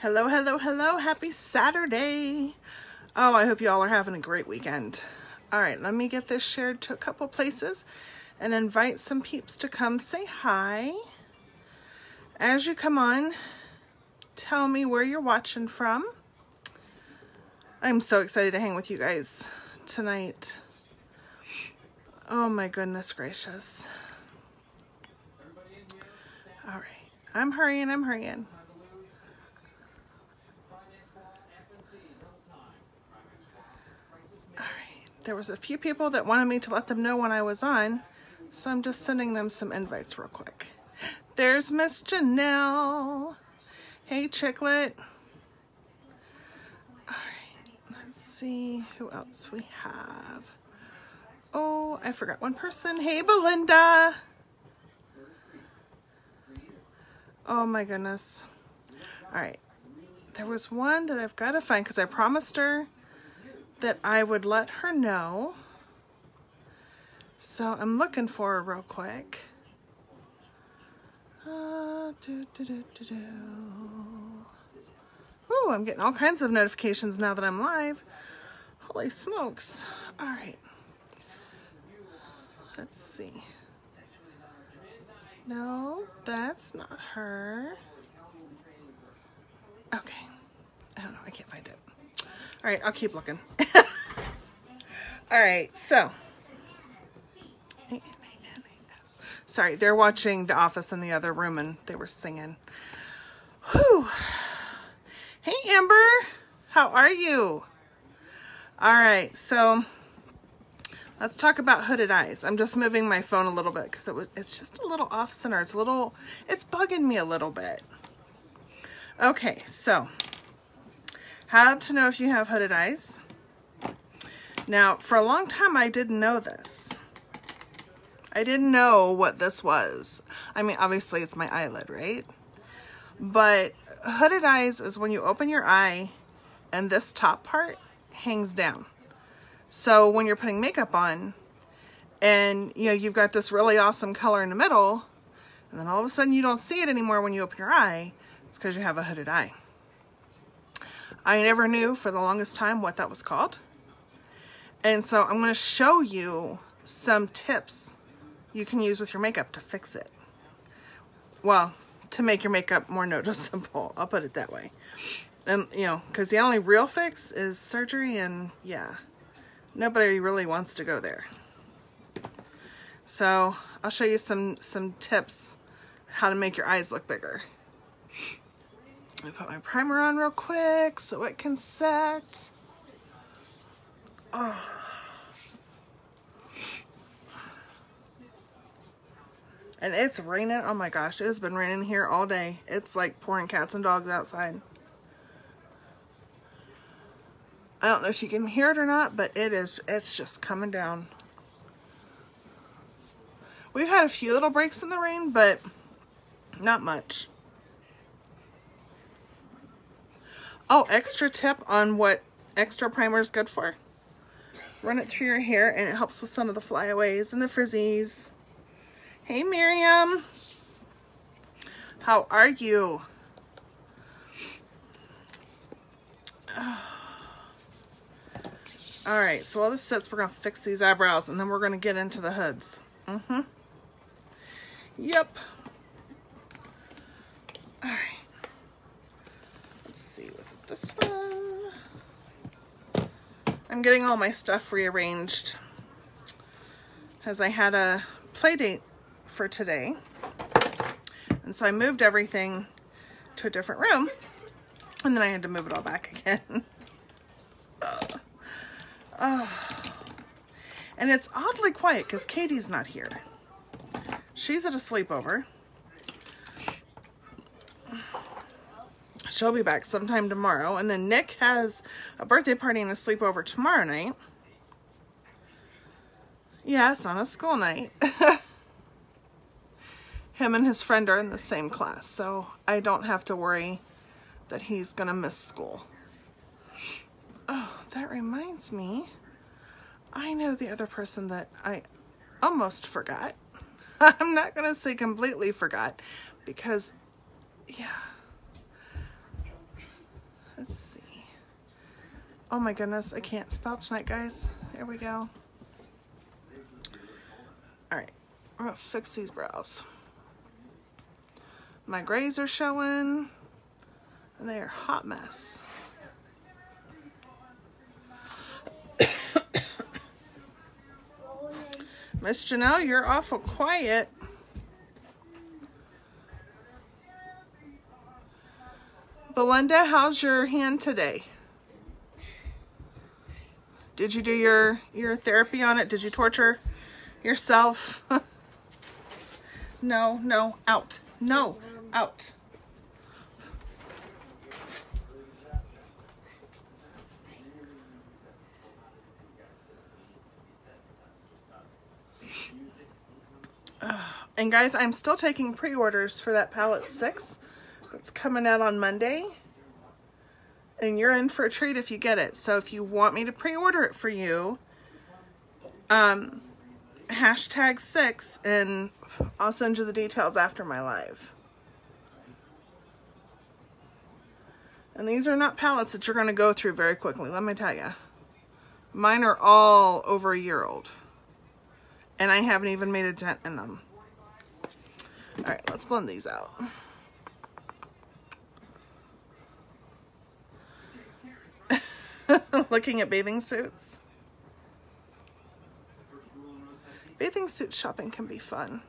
Hello, hello, hello. Happy Saturday. Oh, I hope you all are having a great weekend. All right, let me get this shared to a couple places and invite some peeps to come say hi. As you come on, tell me where you're watching from. I'm so excited to hang with you guys tonight. Oh my goodness gracious. All right, I'm hurrying, I'm hurrying. All right, there was a few people that wanted me to let them know when I was on, so I'm just sending them some invites real quick. There's Miss Janelle. Hey, Chicklet. All right, let's see who else we have. Oh, I forgot one person. Hey, Belinda. Oh my goodness. All right. There was one that I've got to find because I promised her that I would let her know. So I'm looking for her real quick. Uh, do, do, do, do, do. Ooh, I'm getting all kinds of notifications now that I'm live. Holy smokes. All right. Let's see. No, that's not her. Okay. I don't know. I can't find it. All right, I'll keep looking. All right, so. Sorry, they're watching The Office in the other room and they were singing. Whew. Hey, Amber. How are you? All right, so let's talk about hooded eyes. I'm just moving my phone a little bit because it it's just a little off center. It's a little, it's bugging me a little bit. Okay, so how to know if you have hooded eyes. Now, for a long time, I didn't know this. I didn't know what this was. I mean, obviously it's my eyelid, right? But hooded eyes is when you open your eye and this top part hangs down. So when you're putting makeup on and you know you've got this really awesome color in the middle and then all of a sudden you don't see it anymore when you open your eye, it's because you have a hooded eye. I never knew for the longest time what that was called. And so I'm going to show you some tips you can use with your makeup to fix it. Well, to make your makeup more noticeable. I'll put it that way. And, you know, because the only real fix is surgery and, yeah, nobody really wants to go there. So I'll show you some, some tips how to make your eyes look bigger. I put my primer on real quick so it can set. Oh. And it's raining. Oh my gosh, it has been raining here all day. It's like pouring cats and dogs outside. I don't know if you can hear it or not, but it is, it's just coming down. We've had a few little breaks in the rain, but not much. Oh, extra tip on what extra primer is good for. Run it through your hair and it helps with some of the flyaways and the frizzies. Hey, Miriam. How are you? All right, so while this sits, we're going to fix these eyebrows and then we're going to get into the hoods. Mm-hmm. Yep. All right. Let's see, was it this one? I'm getting all my stuff rearranged as I had a play date for today. And so I moved everything to a different room and then I had to move it all back again. And it's oddly quiet because Katie's not here. She's at a sleepover. She'll be back sometime tomorrow. And then Nick has a birthday party and a sleepover tomorrow night. Yes, on a school night. Him and his friend are in the same class, so I don't have to worry that he's going to miss school. Oh, that reminds me. I know the other person that I almost forgot. I'm not going to say completely forgot because, yeah. Oh my goodness, I can't spell tonight, guys. Here we go. All right, I'm gonna fix these brows. My grays are showing, and they are hot mess. Miss Janelle, you're awful quiet. Belinda, how's your hand today? Did you do your, your therapy on it? Did you torture yourself? no, no, out. No, out. and guys, I'm still taking pre-orders for that palette 6 that's coming out on Monday. And you're in for a treat if you get it. So if you want me to pre-order it for you, um, hashtag 6 and I'll send you the details after my live. And these are not palettes that you're going to go through very quickly, let me tell you. Mine are all over a year old. And I haven't even made a dent in them. All right, let's blend these out. Looking at bathing suits. Bathing suit shopping can be fun.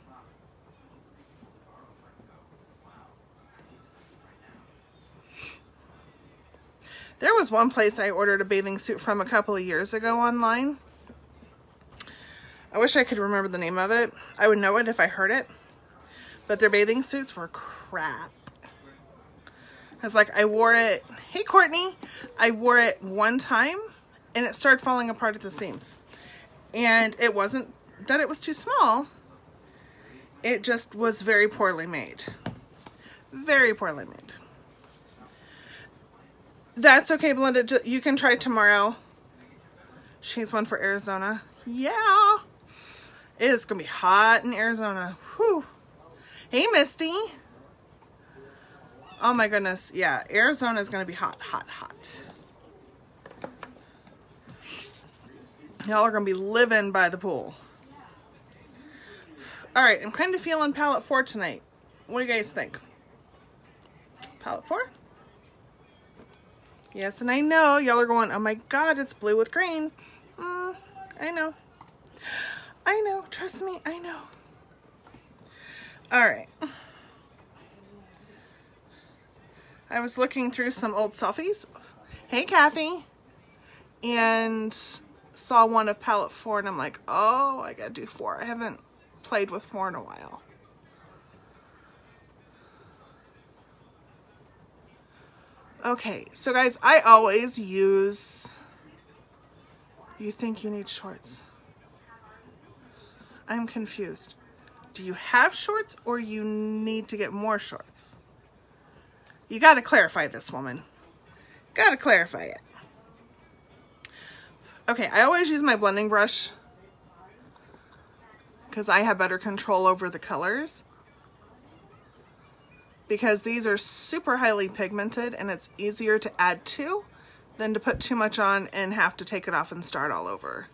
There was one place I ordered a bathing suit from a couple of years ago online. I wish I could remember the name of it. I would know it if I heard it. But their bathing suits were crap. I was like, I wore it, hey Courtney, I wore it one time and it started falling apart at the seams. And it wasn't that it was too small. It just was very poorly made. Very poorly made. That's okay, Belinda. You can try tomorrow. She's one for Arizona. Yeah. It is to be hot in Arizona. Whew. Hey, Misty. Oh my goodness. Yeah, Arizona is going to be hot, hot, hot. Y'all are going to be living by the pool. All right, I'm kind of feeling palette four tonight. What do you guys think? Palette four? Yes, and I know y'all are going, oh my God, it's blue with green. Mm, I know. I know. Trust me, I know. All right. I was looking through some old selfies. Hey, Kathy. And saw one of palette four and I'm like, oh, I gotta do four. I haven't played with four in a while. Okay, so guys, I always use, you think you need shorts. I'm confused. Do you have shorts or you need to get more shorts? You got to clarify this, woman. Got to clarify it. Okay, I always use my blending brush because I have better control over the colors because these are super highly pigmented and it's easier to add to than to put too much on and have to take it off and start all over.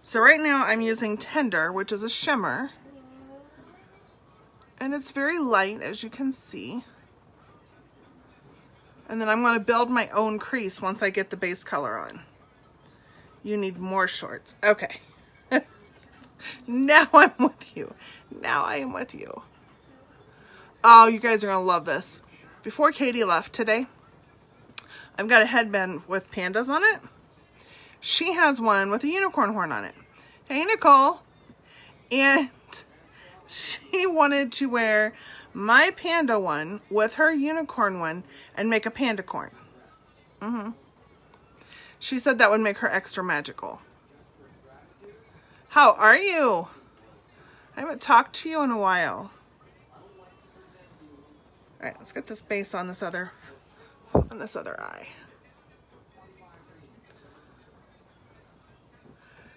So right now I'm using Tender, which is a shimmer. And it's very light, as you can see. And then I'm going to build my own crease once I get the base color on. You need more shorts. Okay. now I'm with you. Now I am with you. Oh, you guys are going to love this. Before Katie left today, I've got a headband with pandas on it. She has one with a unicorn horn on it. Hey, Nicole. And she wanted to wear my panda one with her unicorn one and make a panda corn. Mm-hmm. She said that would make her extra magical. How are you? I haven't talked to you in a while. All right, let's get this base on this other, on this other eye.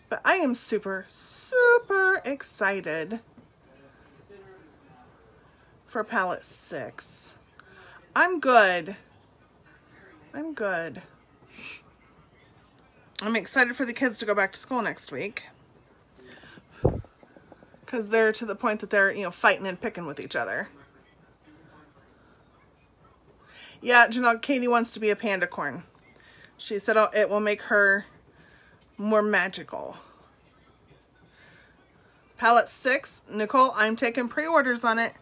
But I am super, super excited for palette six. I'm good. I'm good. I'm excited for the kids to go back to school next week. Because they're to the point that they're, you know, fighting and picking with each other. Yeah, Janelle, Katie wants to be a panda corn. She said oh, it will make her more magical. Palette 6. Nicole, I'm taking pre-orders on it.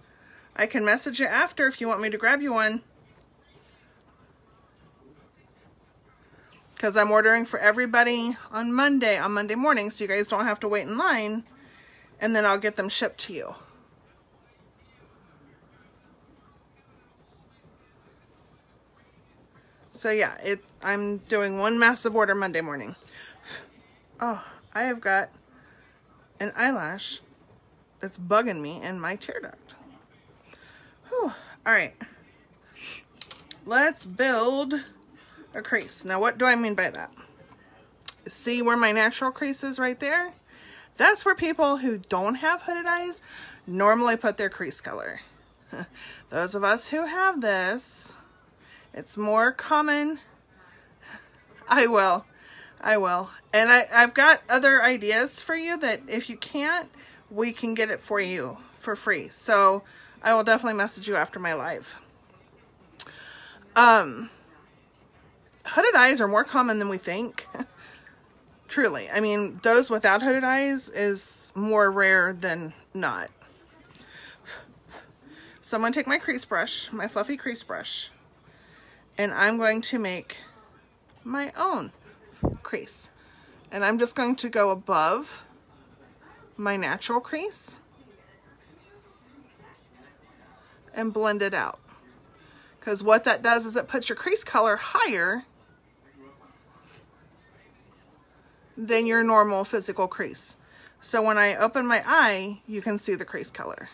I can message you after if you want me to grab you one. Because I'm ordering for everybody on Monday, on Monday morning, so you guys don't have to wait in line. And then I'll get them shipped to you. So yeah, it I'm doing one massive order Monday morning. Oh, I have got an eyelash that's bugging me in my tear duct. All right. Let's build a crease. Now, what do I mean by that? See where my natural crease is right there? That's where people who don't have hooded eyes normally put their crease color. Those of us who have this, it's more common. I will. I will. And I, I've got other ideas for you that if you can't, we can get it for you for free. So I will definitely message you after my live. Um, hooded eyes are more common than we think. Truly. I mean, those without hooded eyes is more rare than not. So I'm going to take my crease brush, my fluffy crease brush, and I'm going to make my own crease. And I'm just going to go above my natural crease and blend it out. Because what that does is it puts your crease color higher than your normal physical crease. So when I open my eye, you can see the crease color.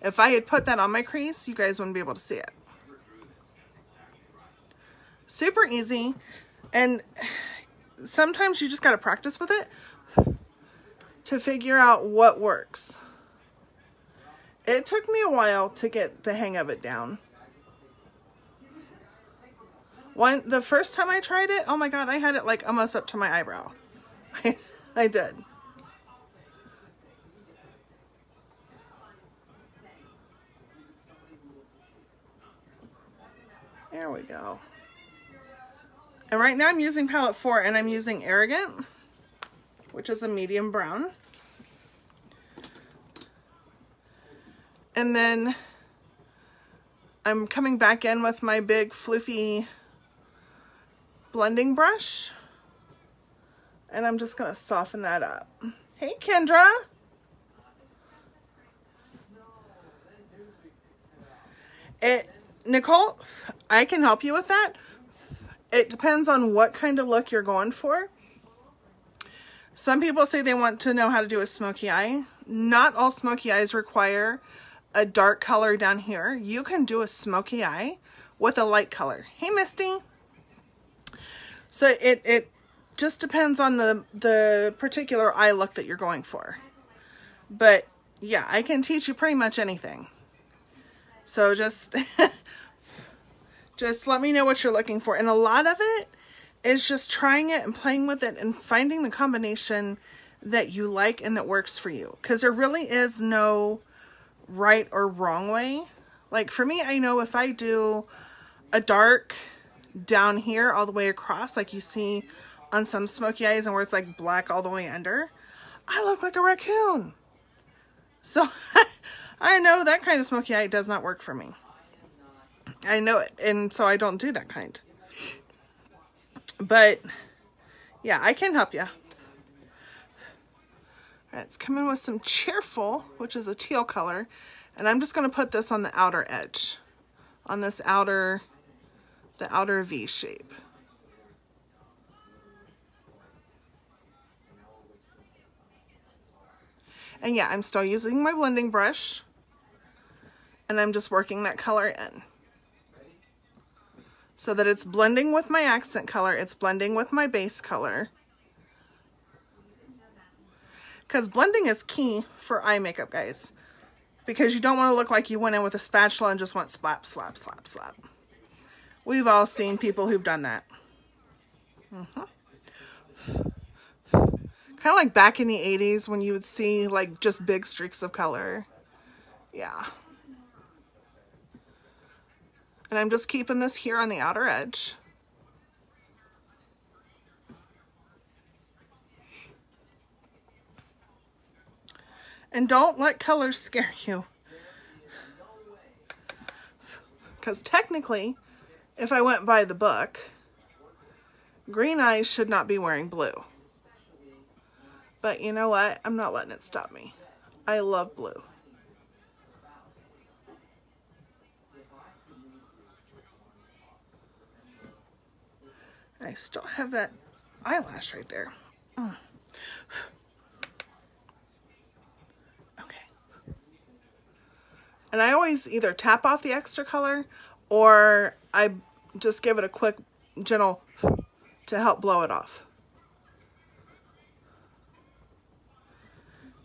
If I had put that on my crease, you guys wouldn't be able to see it. Super easy. And sometimes you just got to practice with it to figure out what works. It took me a while to get the hang of it down. One, the first time I tried it, oh my god, I had it like almost up to my eyebrow. I, I did. There we go. And right now I'm using palette 4 and I'm using Arrogant, which is a medium brown. And then I'm coming back in with my big floofy blending brush. And I'm just to soften that up. Hey, Kendra. It, Nicole, I can help you with that it depends on what kind of look you're going for. Some people say they want to know how to do a smoky eye. Not all smoky eyes require a dark color down here. You can do a smoky eye with a light color. Hey, Misty. So it, it just depends on the, the particular eye look that you're going for. But yeah, I can teach you pretty much anything. So just Just let me know what you're looking for. And a lot of it is just trying it and playing with it and finding the combination that you like and that works for you. Because there really is no right or wrong way. Like for me, I know if I do a dark down here all the way across, like you see on some smoky eyes and where it's like black all the way under, I look like a raccoon. So I know that kind of smoky eye does not work for me. I know it, and so I don't do that kind. But, yeah, I can help you. It's coming with some Cheerful, which is a teal color, and I'm just going to put this on the outer edge, on this outer, the outer V shape. And yeah, I'm still using my blending brush, and I'm just working that color in so that it's blending with my accent color, it's blending with my base color. Because blending is key for eye makeup, guys. Because you don't want to look like you went in with a spatula and just went slap, slap, slap, slap. We've all seen people who've done that. Mm -hmm. Kind of like back in the 80s when you would see like just big streaks of color. Yeah. And I'm just keeping this here on the outer edge. And don't let colors scare you. Because technically, if I went by the book, green eyes should not be wearing blue. But you know what? I'm not letting it stop me. I love blue. I still have that eyelash right there. Mm. And I always either tap off the extra color or I just give it a quick gentle to help blow it off.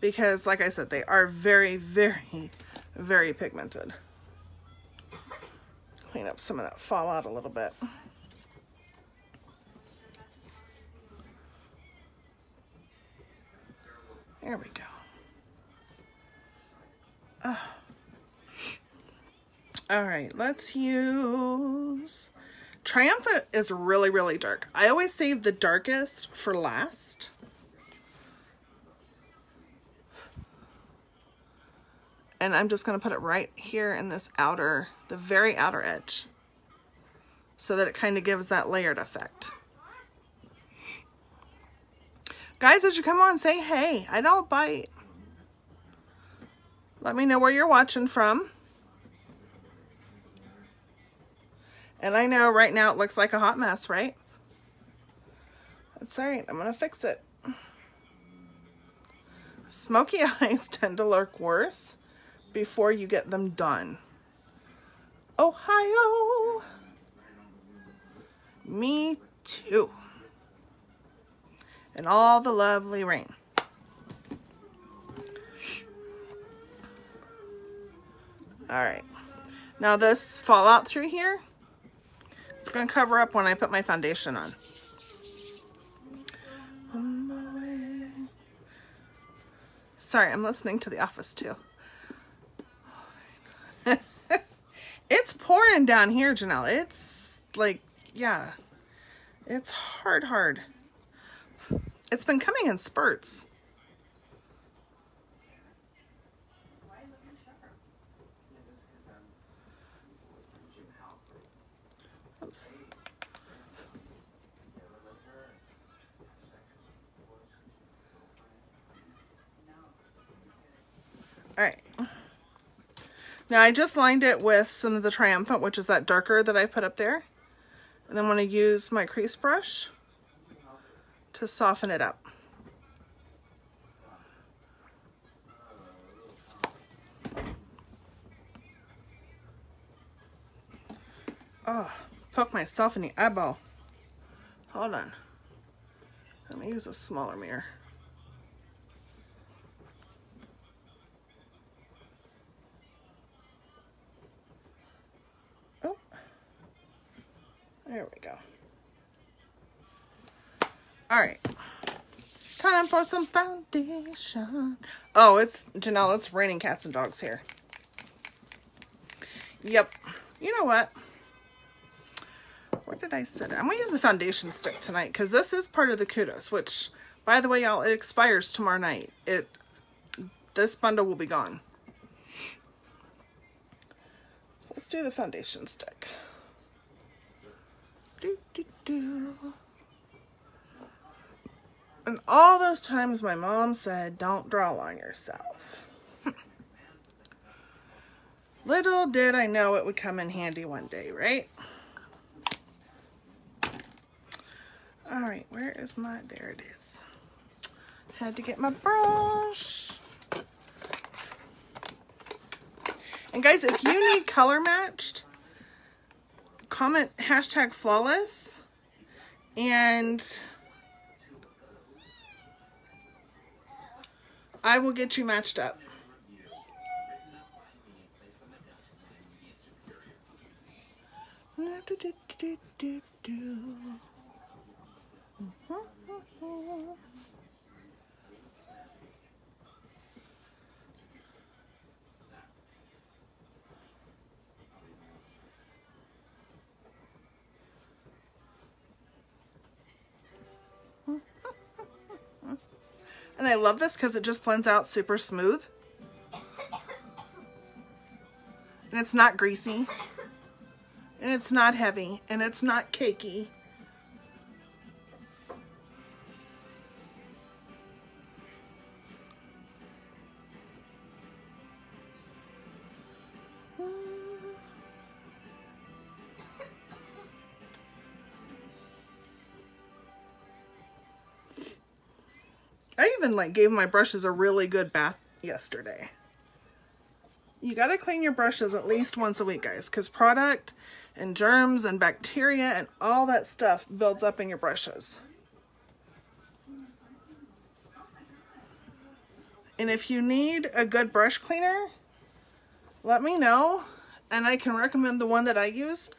Because like I said, they are very, very, very pigmented. Clean up some of that fallout a little bit. There we go. Oh. All right, let's use... Triumphant is really, really dark. I always save the darkest for last. And I'm just going to put it right here in this outer, the very outer edge. So that it kind of gives that layered effect. Guys, as you come on, say hey. I don't bite. Let me know where you're watching from. And I know right now it looks like a hot mess, right? That's all right. I'm to fix it. Smoky eyes tend to look worse before you get them done. Ohio. Me too. And all the lovely rain. All right. Now this fallout through here, it's going to cover up when I put my foundation on. Sorry, I'm listening to The Office too. it's pouring down here, Janelle. It's like, yeah, it's hard, hard. It's been coming in spurts. All right. Now I just lined it with some of the Triumphant, which is that darker that I put up there. And then I'm going to use my crease brush to soften it up. Oh, poke myself in the eyeball. Hold on. Let me use a smaller mirror. There we go. All right. Time for some foundation. Oh, it's, Janelle, it's raining cats and dogs here. Yep. You know what? Where did I set it? I'm going to use the foundation stick tonight because this is part of the kudos, which, by the way, y'all, it expires tomorrow night. It, This bundle will be gone. So let's do the foundation stick. Do. And all those times my mom said, don't draw on yourself. Little did I know it would come in handy one day, right? All right, where is my, there it is. Had to get my brush. And guys, if you need color matched, comment hashtag flawless and I will get you matched up. Mm-hmm. I love this because it just blends out super smooth. And it's not greasy. And it's not heavy. And it's not cakey. Even like gave my brushes a really good bath yesterday. You got to clean your brushes at least once a week, guys, because product and germs and bacteria and all that stuff builds up in your brushes. And if you need a good brush cleaner, let me know and I can recommend the one that I use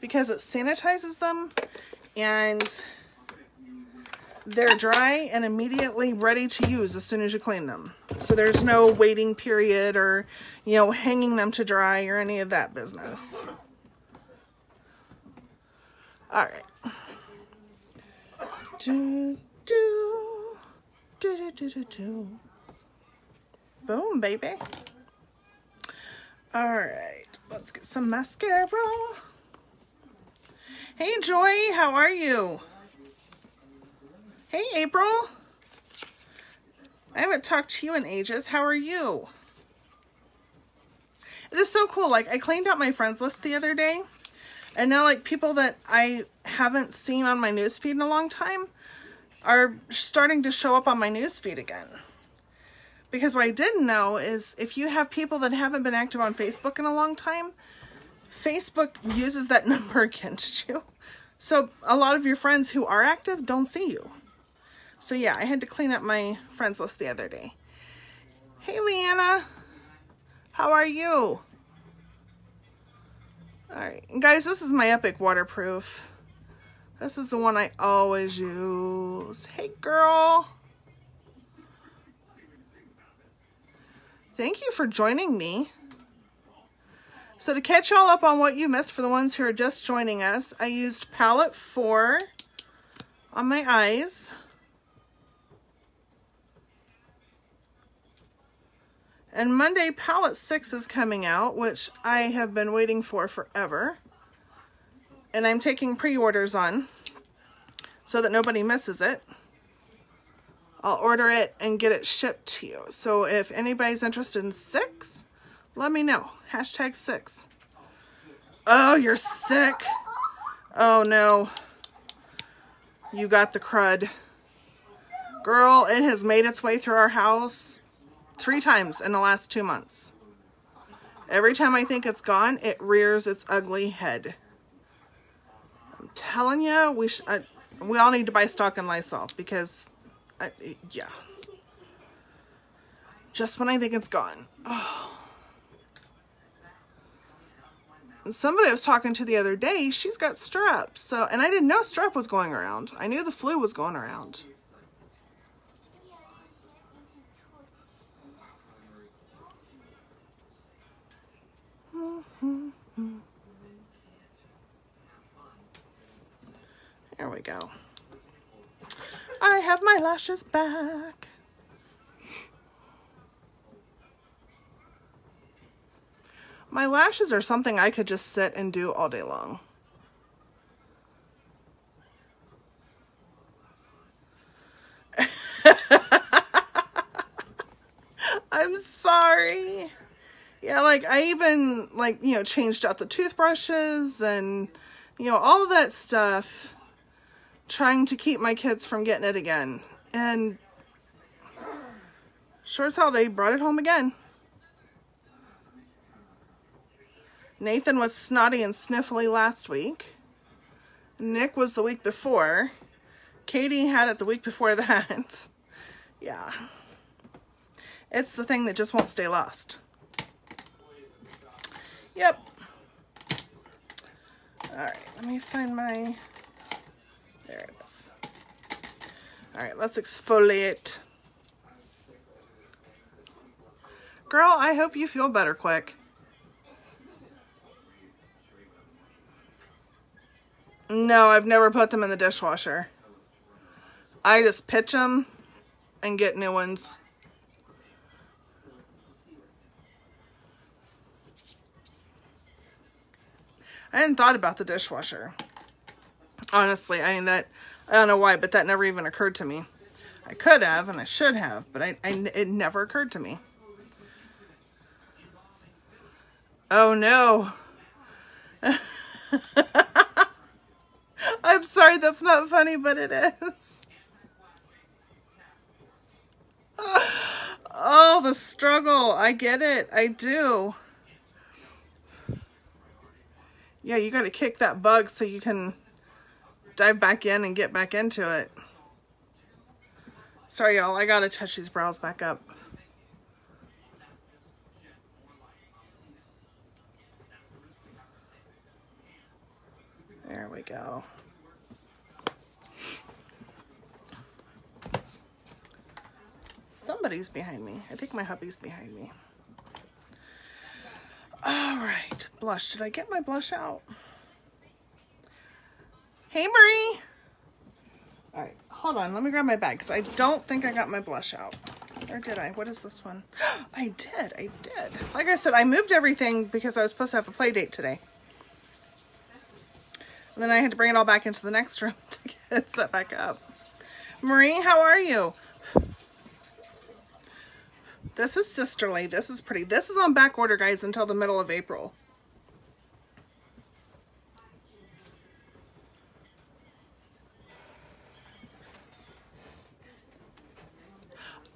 because it sanitizes them and they're dry and immediately ready to use as soon as you clean them. So there's no waiting period or, you know, hanging them to dry or any of that business. All right. Do, do, do, do, do, do, do. Boom, baby. All right, let's get some mascara. Hey, Joy, how are you? Hey, April. I haven't talked to you in ages. How are you? It is so cool. Like, I cleaned out my friends list the other day. And now, like, people that I haven't seen on my newsfeed in a long time are starting to show up on my newsfeed again. Because what I didn't know is if you have people that haven't been active on Facebook in a long time, Facebook uses that number against you. So a lot of your friends who are active don't see you. So yeah, I had to clean up my friends list the other day. Hey, Leanna. How are you? All right, guys, this is my Epic Waterproof. This is the one I always use. Hey, girl. Thank you for joining me. So to catch y'all up on what you missed for the ones who are just joining us, I used palette 4 on my eyes. And Monday palette 6 is coming out, which I have been waiting for forever. And I'm taking pre-orders on so that nobody misses it. I'll order it and get it shipped to you. So if anybody's interested in 6, let me know. Hashtag 6. Oh, you're sick. Oh, no. You got the crud. Girl, it has made its way through our house three times in the last two months. Every time I think it's gone, it rears its ugly head. I'm telling you, we I, we all need to buy stock in Lysol because, I, yeah. Just when I think it's gone. Oh. Somebody I was talking to the other day, she's got strep. So, and I didn't know strep was going around. I knew the flu was going around. There we go. I have my lashes back. My lashes are something I could just sit and do all day long. I'm sorry. Yeah, like I even like, you know, changed out the toothbrushes and, you know, all of that stuff trying to keep my kids from getting it again. And sure as hell, they brought it home again. Nathan was snotty and sniffly last week. Nick was the week before. Katie had it the week before that. yeah. It's the thing that just won't stay lost. Yep. All right, let me find my there it is. All right, let's exfoliate. Girl, I hope you feel better quick. No, I've never put them in the dishwasher. I just pitch them and get new ones. I hadn't thought about the dishwasher. Honestly, I mean that, I don't know why, but that never even occurred to me. I could have and I should have, but I, I it never occurred to me. Oh no. I'm sorry, that's not funny, but it is. Oh, the struggle. I get it. I do. Yeah, you got to kick that bug so you can dive back in and get back into it. Sorry, y'all. I got to touch these brows back up. There we go. Somebody's behind me. I think my hubby's behind me. All right, blush. Did I get my blush out? Hey, Marie. All right, hold on. Let me grab my bag because I don't think I got my blush out. Or did I? What is this one? I did. I did. Like I said, I moved everything because I was supposed to have a play date today. And then I had to bring it all back into the next room to get it set back up. Marie, how are you? This is Sisterly. This is pretty. This is on back order, guys, until the middle of April.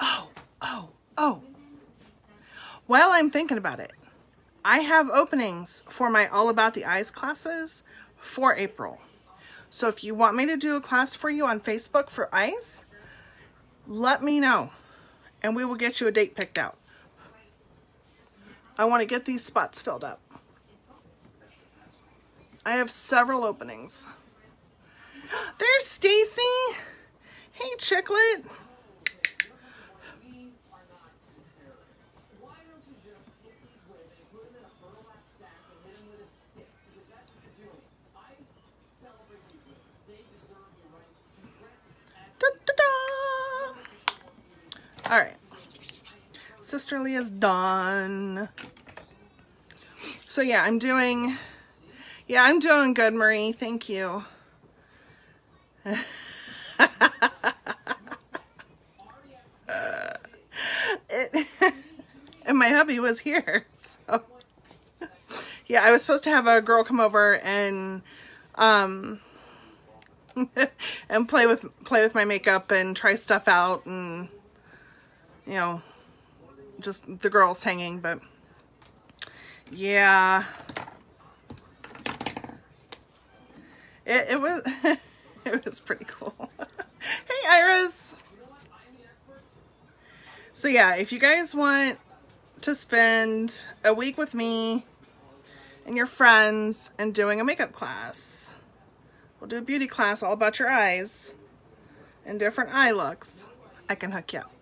Oh, oh, oh. While I'm thinking about it, I have openings for my All About the Eyes classes for April. So if you want me to do a class for you on Facebook for eyes, let me know and we will get you a date picked out. I want to get these spots filled up. I have several openings. There's Stacy. Hey, Chicklet. All right. Sisterly is done. So yeah, I'm doing, yeah, I'm doing good, Marie. Thank you. and my hubby was here, so yeah, I was supposed to have a girl come over and um and play with play with my makeup and try stuff out and you know just the girls hanging but yeah it, it was it was pretty cool hey Iris so yeah if you guys want to spend a week with me and your friends and doing a makeup class We'll do a beauty class all about your eyes and different eye looks. I can hook you up.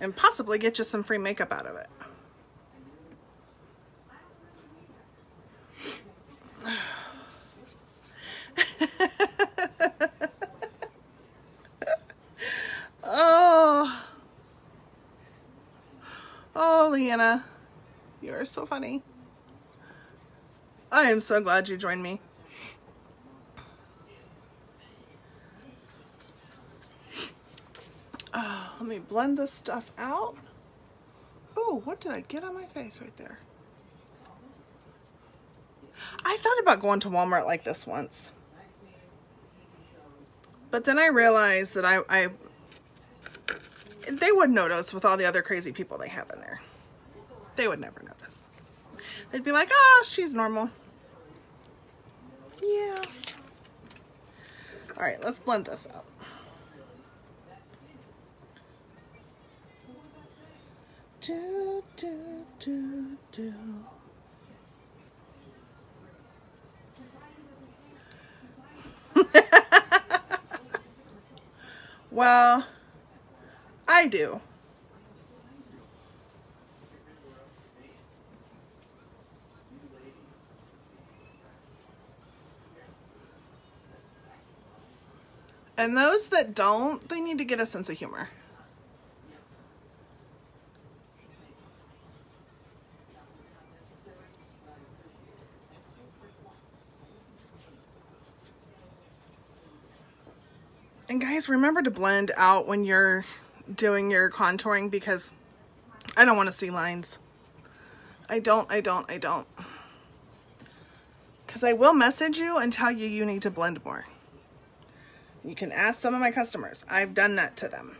And possibly get you some free makeup out of it. oh. Oh, Leanna. You are so funny. I am so glad you joined me. Oh, let me blend this stuff out. Oh, what did I get on my face right there? I thought about going to Walmart like this once. But then I realized that I, I they would notice with all the other crazy people they have in there. They would never notice. They'd be like, oh, she's normal. Yeah. All right, let's blend this out. Do, do, do, do. well, I do. And those that don't, they need to get a sense of humor. And remember to blend out when you're doing your contouring because I don't want to see lines. I don't, I don't, I don't. Because I will message you and tell you you need to blend more. You can ask some of my customers. I've done that to them.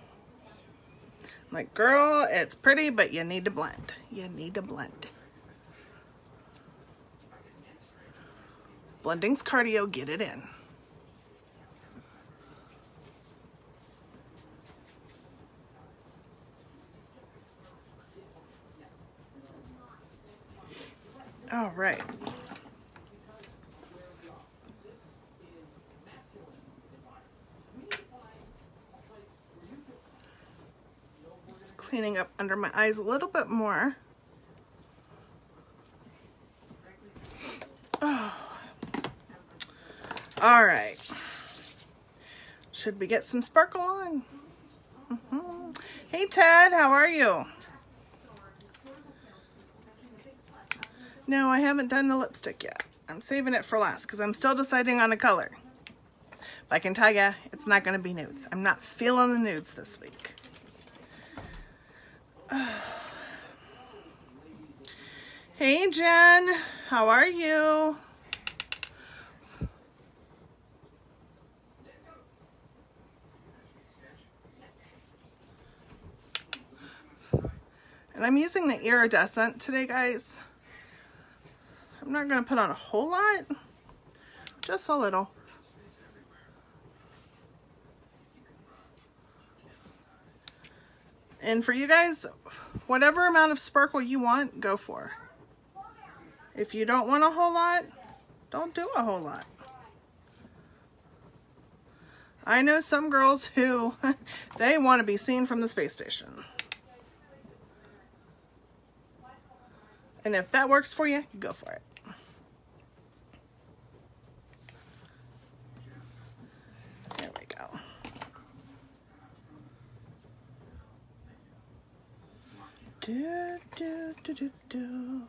I'm like, girl, it's pretty, but you need to blend. You need to blend. Blending's cardio, get it in. All right. Just cleaning up under my eyes a little bit more. Oh. All right. Should we get some sparkle on? Mm -hmm. Hey, Ted, how are you? No, I haven't done the lipstick yet. I'm saving it for last because I'm still deciding on a color. But I can tell you, it's not going to be nudes. I'm not feeling the nudes this week. Hey, Jen. How are you? And I'm using the iridescent today, guys. I'm not going to put on a whole lot, just a little. And for you guys, whatever amount of sparkle you want, go for. If you don't want a whole lot, don't do a whole lot. I know some girls who, they want to be seen from the space station. And if that works for you, go for it. Do, do, do, do, do.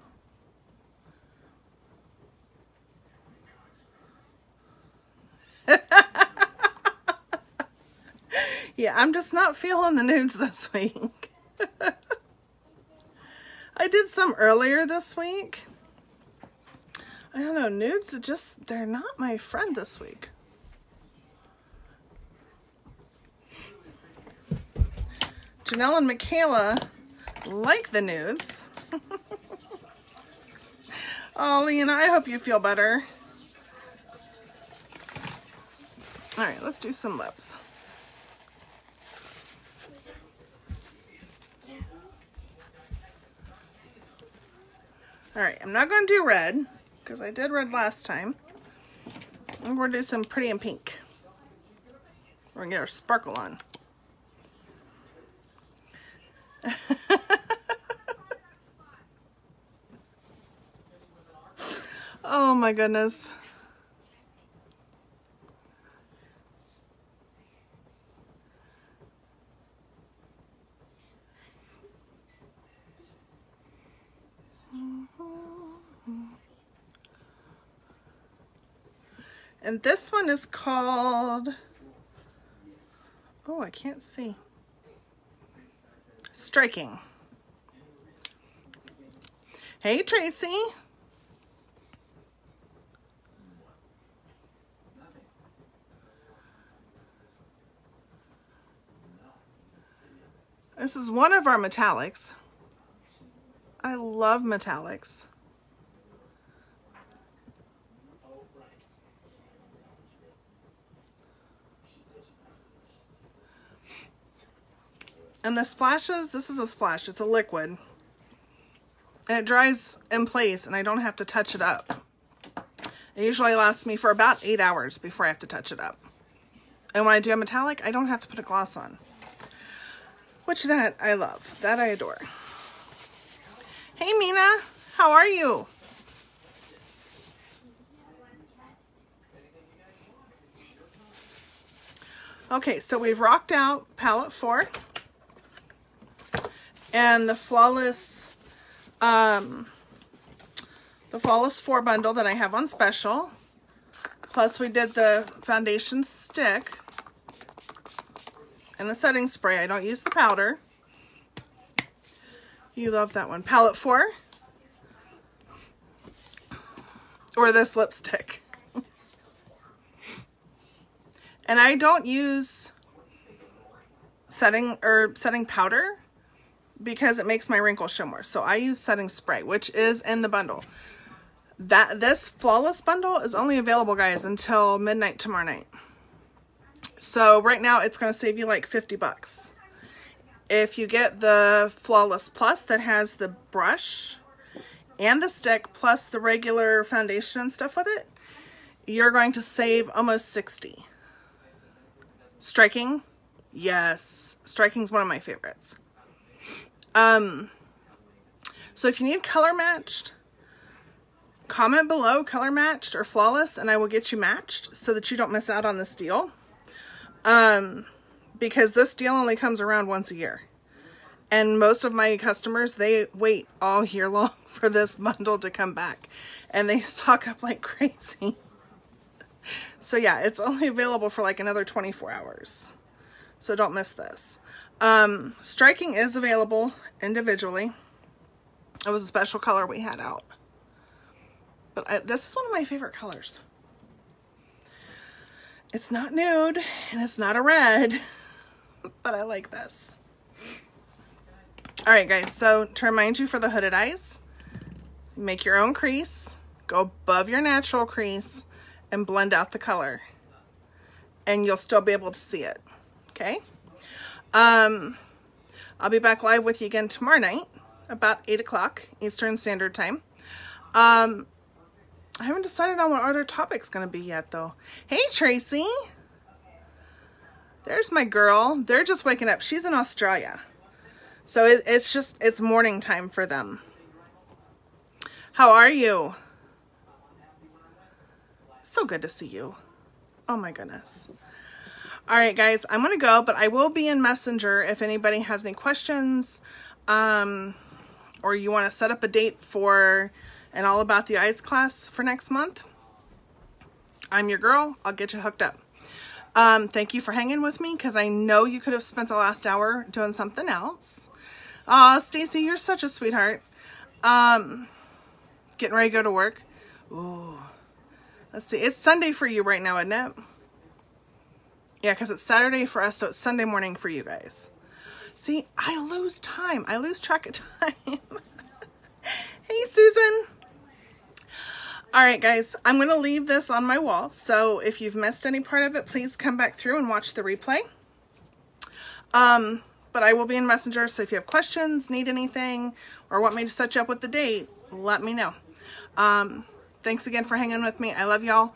yeah, I'm just not feeling the nudes this week. I did some earlier this week. I don't know, nudes just, they're not my friend this week. Janelle and Michaela like the nudes. oh, Lena, I hope you feel better. All right, let's do some lips. All right, I'm not going to do red because I did red last time. And we're going to do some pretty in pink. We're going to get our sparkle on. Oh my goodness. And this one is called, oh, I can't see. Striking. Hey, Tracy. This is one of our metallics. I love metallics. And the splashes, this is a splash, it's a liquid. And it dries in place and I don't have to touch it up. It usually lasts me for about eight hours before I have to touch it up. And when I do a metallic, I don't have to put a gloss on. Which that I love. That I adore. Hey, Mina. How are you? Okay, so we've rocked out palette four and the Flawless, um, the Flawless 4 bundle that I have on special. Plus we did the foundation stick and the setting spray. I don't use the powder. You love that one. Palette 4. Or this lipstick. and I don't use setting or setting powder because it makes my wrinkles show more. So I use setting spray, which is in the bundle. That This Flawless bundle is only available, guys, until midnight tomorrow night. So right now it's going to save you like 50 bucks. If you get the Flawless Plus that has the brush and the stick plus the regular foundation and stuff with it, you're going to save almost 60. Striking? Yes. Striking is one of my favorites. Um, so if you need color matched, comment below color matched or flawless and I will get you matched so that you don't miss out on this deal. Um, because this deal only comes around once a year. And most of my customers, they wait all year long for this bundle to come back. And they stock up like crazy. So yeah, it's only available for like another 24 hours. So don't miss this. Um, striking is available individually. It was a special color we had out. But I, this is one of my favorite colors. It's not nude and it's not a red, but I like this. All right, guys, so to remind you for the hooded eyes, make your own crease, go above your natural crease, and blend out the color. And you'll still be able to see it, okay? Um, I'll be back live with you again tomorrow night, about 8 o'clock Eastern Standard Time. Um, I haven't decided on what our topic's going to be yet, though. Hey, Tracy. There's my girl. They're just waking up. She's in Australia. So it, it's just, it's morning time for them. How are you? So good to see you. Oh my goodness. All right, guys, I'm going to go, but I will be in Messenger if anybody has any questions um, or you want to set up a date for an All About the Eyes class for next month. I'm your girl. I'll get you hooked up. Um, thank you for hanging with me because I know you could have spent the last hour doing something else. Aw, Stacy, you're such a sweetheart. Um, getting ready to go to work. Ooh. Let's see. It's Sunday for you right now, isn't it? Yeah, because it's Saturday for us, so it's Sunday morning for you guys. See, I lose time. I lose track of time. hey, Susan. All right, guys, I'm going to leave this on my wall. So if you've missed any part of it, please come back through and watch the replay. Um, but I will be in Messenger, so if you have questions, need anything, or want me to set you up with the date, let me know. Um, thanks again for hanging with me. I love y'all.